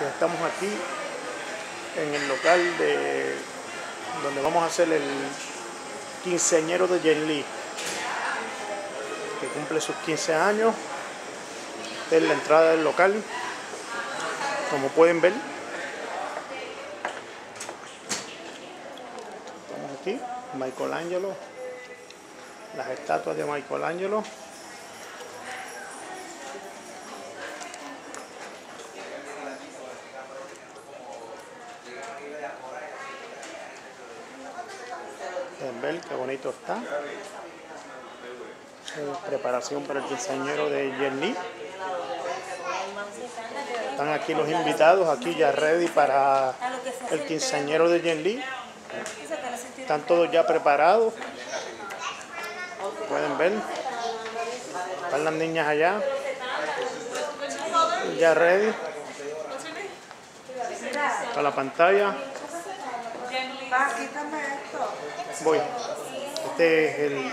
Estamos aquí en el local de donde vamos a hacer el quinceañero de Jen Lee, que cumple sus 15 años. Esta es la entrada del local, como pueden ver. Estamos aquí, Michelangelo, las estatuas de Michelangelo. Pueden ver qué bonito está. Eh, preparación para el quinceañero de Jen Lee. Están aquí los invitados, aquí ya ready para el quinceañero de Jen Lee. Están todos ya preparados. Pueden ver. Están las niñas allá. Ya ready. Está la pantalla. Va, quítame esto. Voy. Este es el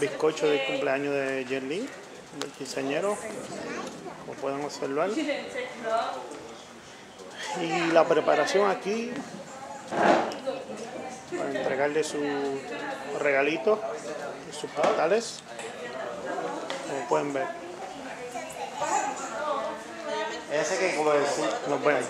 bizcocho de cumpleaños de Jen Lee, del quinceañero, como pueden observar. Y la preparación aquí para entregarle sus regalitos, sus postales, como pueden ver. Ese que como decir. Nos vemos.